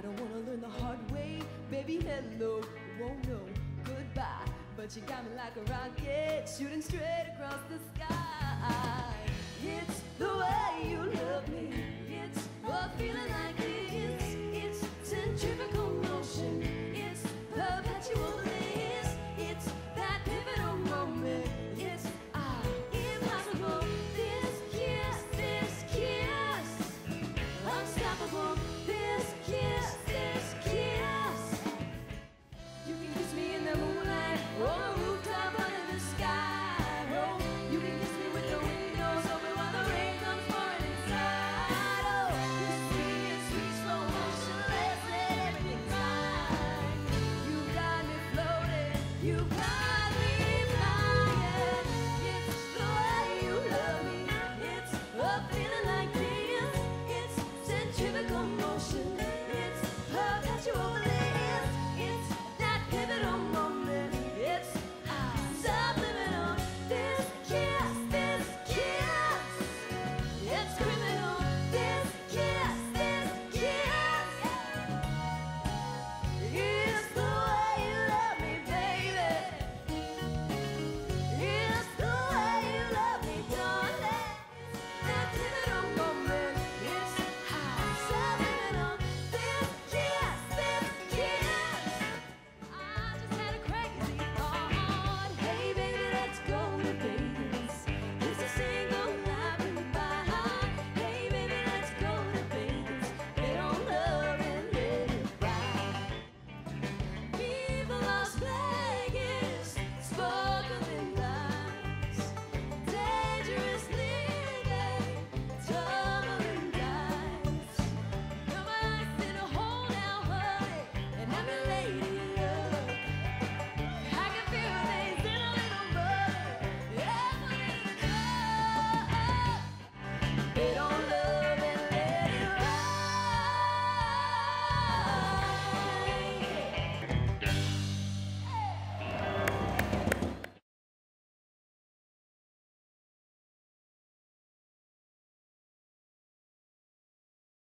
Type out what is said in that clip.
I don't wanna learn the hard way. Baby, hello, won't know goodbye. But you got me like a rocket shooting straight across the sky. you come. Pero